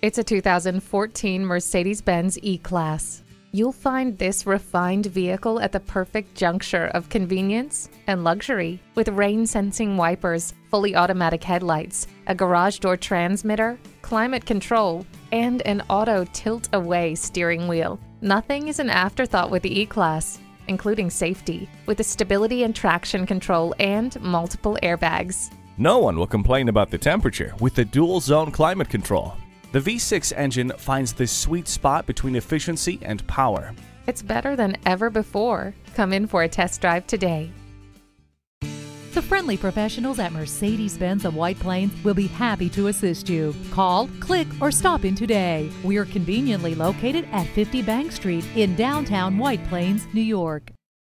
It's a 2014 Mercedes Benz E Class. You'll find this refined vehicle at the perfect juncture of convenience and luxury with rain sensing wipers, fully automatic headlights, a garage door transmitter, climate control, and an auto tilt away steering wheel. Nothing is an afterthought with the E Class, including safety, with the stability and traction control and multiple airbags. No one will complain about the temperature with the dual zone climate control. The V6 engine finds the sweet spot between efficiency and power. It's better than ever before. Come in for a test drive today. The friendly professionals at Mercedes Benz of White Plains will be happy to assist you. Call, click, or stop in today. We are conveniently located at 50 Bank Street in downtown White Plains, New York.